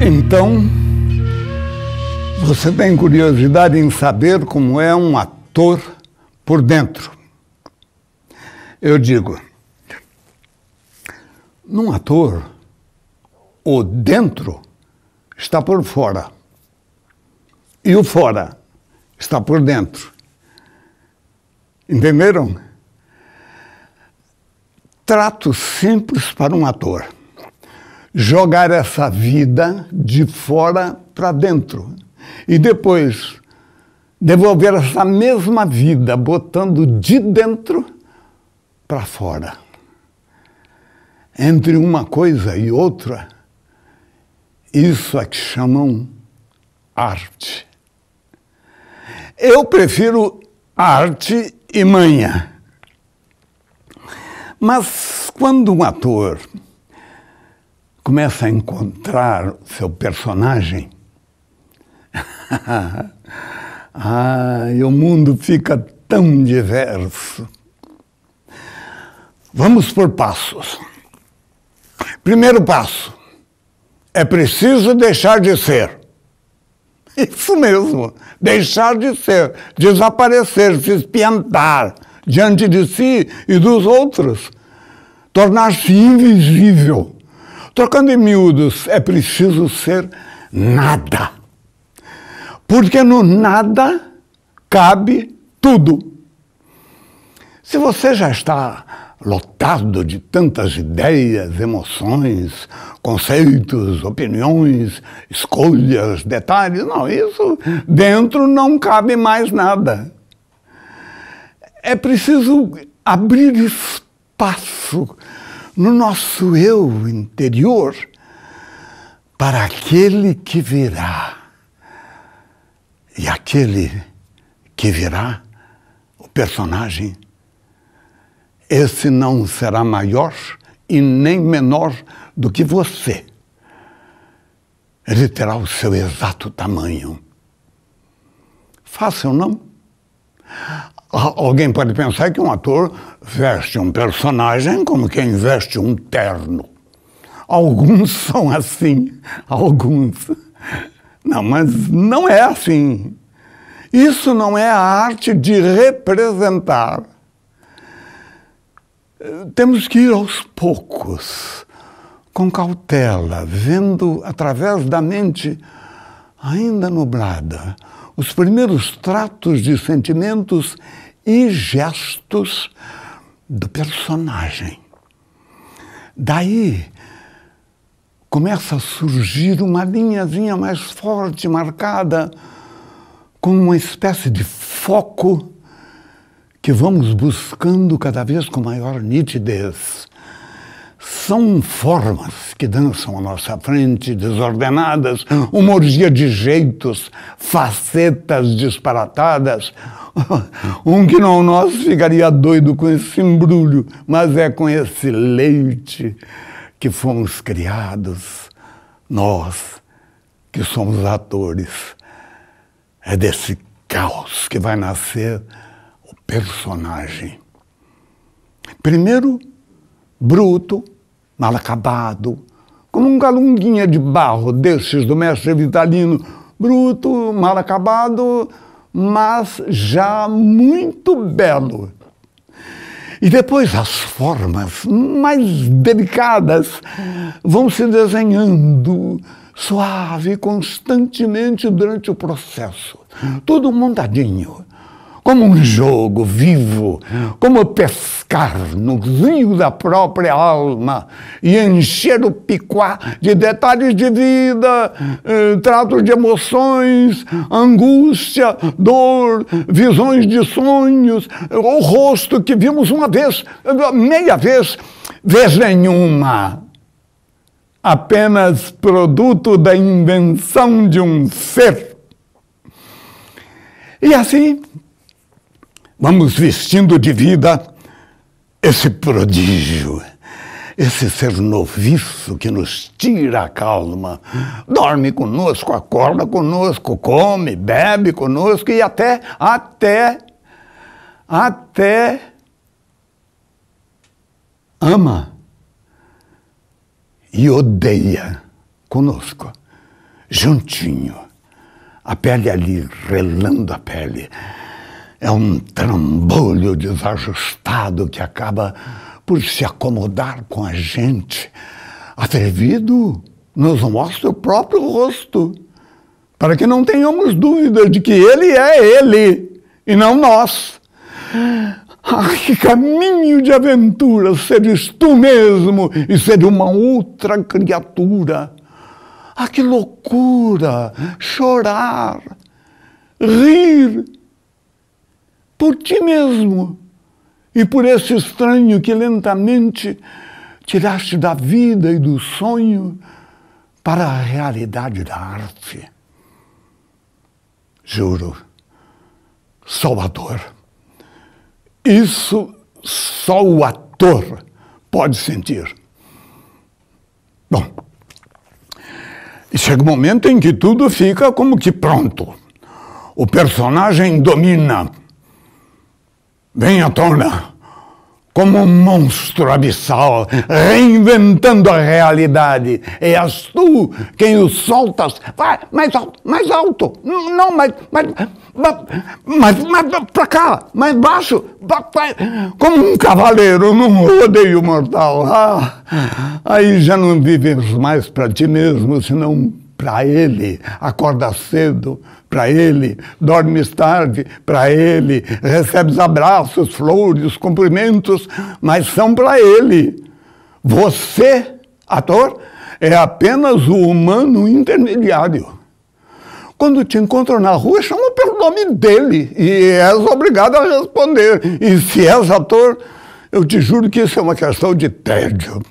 Então, você tem curiosidade em saber como é um ator por dentro. Eu digo, num ator, o dentro está por fora e o fora está por dentro. Entenderam? Trato simples para um ator jogar essa vida de fora para dentro e depois devolver essa mesma vida botando de dentro para fora. Entre uma coisa e outra, isso é que chamam arte. Eu prefiro arte e manha. Mas quando um ator começa a encontrar seu personagem, e o mundo fica tão diverso. Vamos por passos. Primeiro passo: é preciso deixar de ser. Isso mesmo, deixar de ser, desaparecer, se espiantar diante de si e dos outros, tornar-se invisível Trocando em miúdos, é preciso ser nada. Porque no nada cabe tudo. Se você já está lotado de tantas ideias, emoções, conceitos, opiniões, escolhas, detalhes, não, isso dentro não cabe mais nada. É preciso abrir espaço no nosso eu interior para aquele que virá. E aquele que virá, o personagem, esse não será maior e nem menor do que você. Ele terá o seu exato tamanho. Fácil, não? Alguém pode pensar que um ator veste um personagem como quem veste um terno. Alguns são assim, alguns. Não, mas não é assim. Isso não é a arte de representar. Temos que ir aos poucos, com cautela, vendo através da mente ainda nublada os primeiros tratos de sentimentos e gestos do personagem. Daí começa a surgir uma linhazinha mais forte, marcada, com uma espécie de foco que vamos buscando cada vez com maior nitidez. São formas que dançam à nossa frente, desordenadas, uma orgia de jeitos, facetas disparatadas. Um que não nós ficaria doido com esse embrulho, mas é com esse leite que fomos criados, nós que somos atores. É desse caos que vai nascer personagem. Primeiro, bruto, mal acabado, como um galunguinha de barro destes do mestre Vitalino, bruto, mal acabado, mas já muito belo. E depois as formas mais delicadas vão se desenhando suave, constantemente durante o processo, tudo montadinho como um jogo vivo, como pescar no rio da própria alma e encher o piquá de detalhes de vida, eh, tratos de emoções, angústia, dor, visões de sonhos, o rosto que vimos uma vez, meia vez, vez nenhuma. Apenas produto da invenção de um ser. E assim, Vamos vestindo de vida esse prodígio, esse ser noviço que nos tira a calma, dorme conosco, acorda conosco, come, bebe conosco e até, até, até ama e odeia conosco, juntinho, a pele ali, relando a pele. É um trambolho desajustado que acaba por se acomodar com a gente. Atrevido, nos mostra o próprio rosto, para que não tenhamos dúvida de que ele é ele e não nós. Ah, que caminho de aventura seres tu mesmo e ser uma outra criatura. Ah, que loucura! Chorar, rir por ti mesmo e por esse estranho que lentamente tiraste da vida e do sonho para a realidade da arte. Juro, Salvador, isso só o ator pode sentir. Bom, chega um momento em que tudo fica como que pronto. O personagem domina vem à tona como um monstro abissal, reinventando a realidade. És tu quem o soltas. Vai, mais alto, mais alto. Não, mais, mais, mais, mais para cá, mais baixo. Como um cavaleiro num rodeio mortal. Ah, aí já não vives mais para ti mesmo, senão para ele. Acorda cedo para ele, dormes tarde para ele, recebes abraços, flores, cumprimentos, mas são para ele. Você, ator, é apenas o humano intermediário. Quando te encontram na rua, chama pelo nome dele e és obrigado a responder. E se és ator, eu te juro que isso é uma questão de tédio.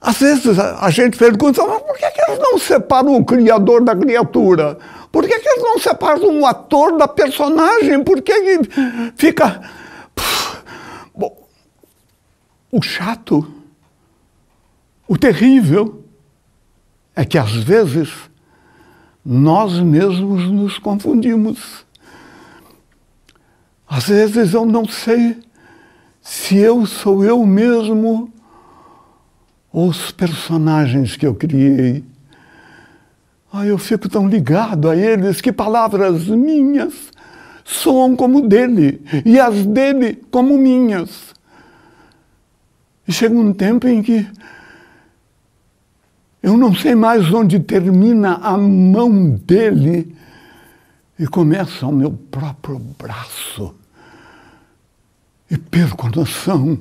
Às vezes a gente pergunta, mas por que, que eles não separam o criador da criatura? Por que, que eles não separam o ator da personagem? Por que, que fica. Bom, o chato, o terrível, é que às vezes nós mesmos nos confundimos. Às vezes eu não sei se eu sou eu mesmo os personagens que eu criei. Ah, eu fico tão ligado a eles que palavras minhas soam como dele e as dele como minhas. E chega um tempo em que eu não sei mais onde termina a mão dele e começa o meu próprio braço. E perco a noção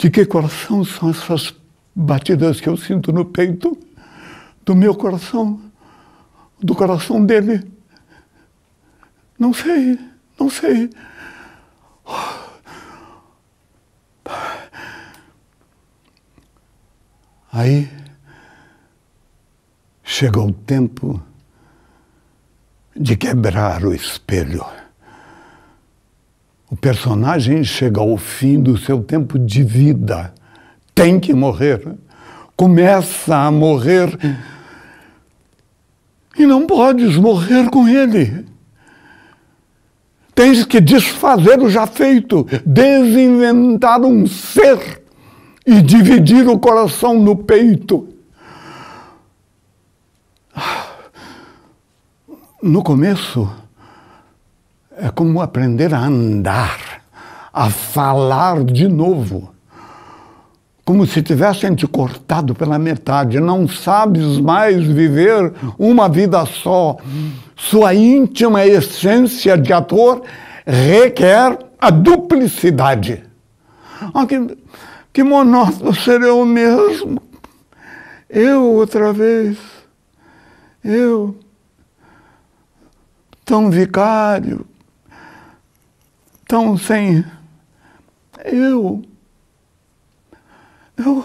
de que coração são essas batidas que eu sinto no peito do meu coração, do coração dele. Não sei, não sei. Aí chegou o tempo de quebrar o espelho. O personagem chega ao fim do seu tempo de vida, tem que morrer, começa a morrer e não podes morrer com ele. Tens que desfazer o já feito, desinventar um ser e dividir o coração no peito. No começo, é como aprender a andar, a falar de novo. Como se tivessem te cortado pela metade. Não sabes mais viver uma vida só. Sua íntima essência de ator requer a duplicidade. Ah, que, que monótono ser eu mesmo. Eu outra vez. Eu. Tão vicário, tão sem. Eu. Eu.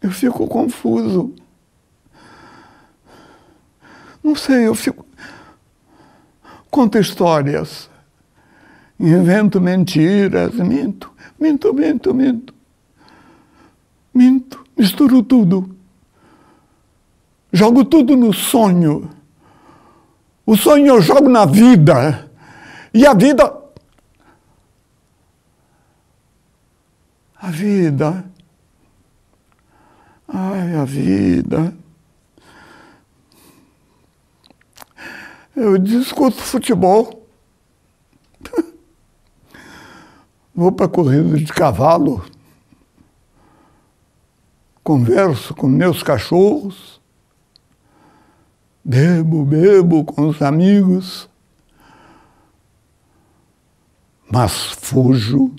Eu fico confuso. Não sei, eu fico. Conto histórias. Invento mentiras, minto, minto, minto, minto. Minto, misturo tudo. Jogo tudo no sonho. O sonho eu jogo na vida. E a vida. A vida. Ai, a vida. Eu discuto futebol. Vou para corrida de cavalo. Converso com meus cachorros. Bebo, bebo com os amigos. Mas fujo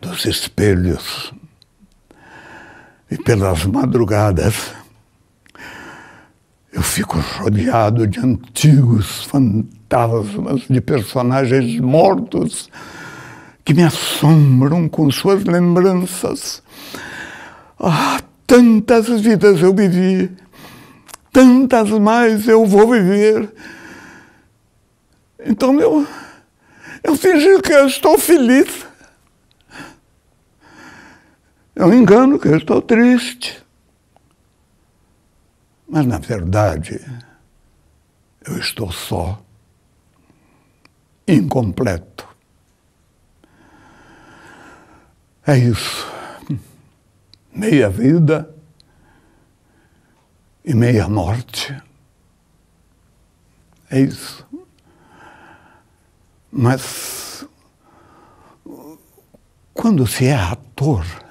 dos espelhos. E pelas madrugadas eu fico rodeado de antigos fantasmas, de personagens mortos que me assombram com suas lembranças. Ah, tantas vidas eu vivi, tantas mais eu vou viver. Então eu, eu fingi que eu estou feliz. Eu engano que eu estou triste. Mas, na verdade, eu estou só, incompleto. É isso. Meia vida e meia morte. É isso. Mas quando se é ator,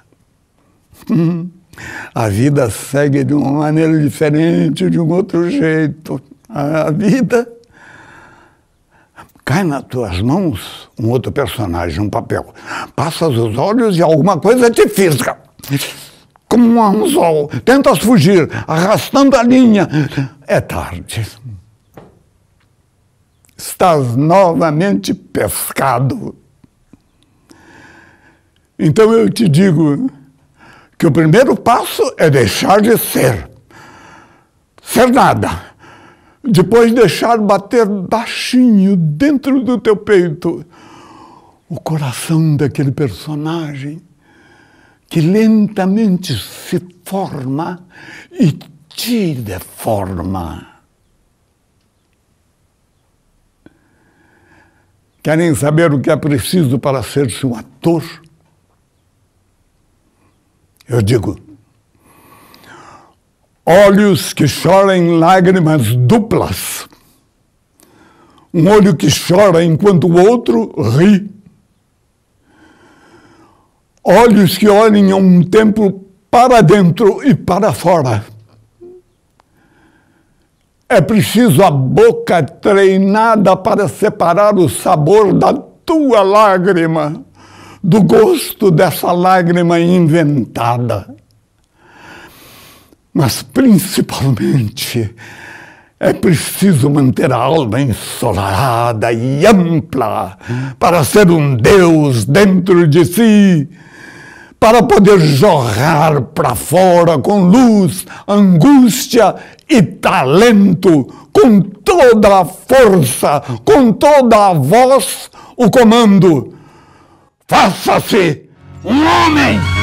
a vida segue de uma maneira diferente, de um outro jeito. A vida cai nas tuas mãos um outro personagem, um papel. Passas os olhos e alguma coisa te fisga. Como um anzol. Tentas fugir, arrastando a linha. É tarde. Estás novamente pescado. Então eu te digo, que o primeiro passo é deixar de ser. Ser nada. Depois deixar bater baixinho dentro do teu peito o coração daquele personagem que lentamente se forma e te deforma. Querem saber o que é preciso para ser-se um ator? Eu digo, olhos que choram lágrimas duplas. Um olho que chora enquanto o outro ri. Olhos que olhem a um tempo para dentro e para fora. É preciso a boca treinada para separar o sabor da tua lágrima do gosto dessa lágrima inventada. Mas, principalmente, é preciso manter a alma ensolarada e ampla para ser um Deus dentro de si, para poder jorrar para fora com luz, angústia e talento, com toda a força, com toda a voz, o comando Faça-se um homem!